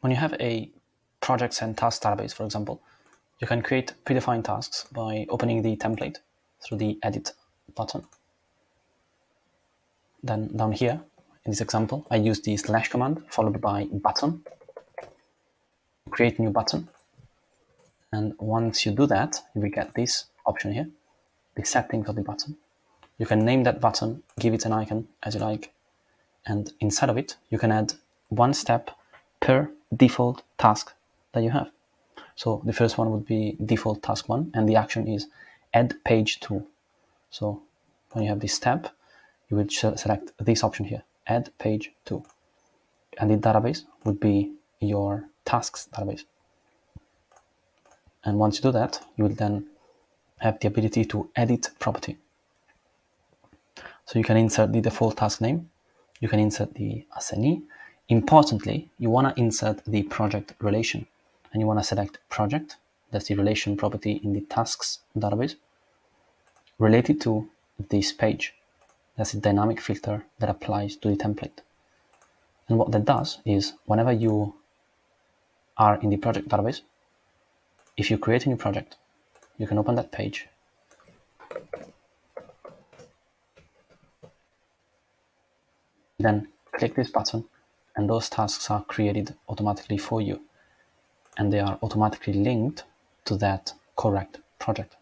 When you have a projects and task database, for example, you can create predefined tasks by opening the template through the edit button. Then down here, in this example, I use the slash command followed by button, create new button. And once you do that, you will get this option here, the settings of the button. You can name that button, give it an icon as you like, and inside of it, you can add one step per default task that you have. So the first one would be default task one, and the action is add page to. So when you have this tab, you will select this option here, add page to. And the database would be your tasks database. And once you do that, you will then have the ability to edit property. So you can insert the default task name, you can insert the assignee. Importantly, you want to insert the project relation and you want to select project, that's the relation property in the tasks database, related to this page. That's a dynamic filter that applies to the template. And what that does is whenever you are in the project database, if you create a new project, you can open that page then click this button and those tasks are created automatically for you and they are automatically linked to that correct project.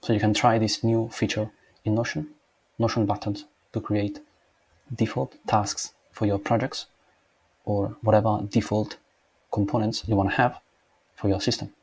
So you can try this new feature in Notion, Notion buttons to create default tasks for your projects or whatever default components you want to have for your system.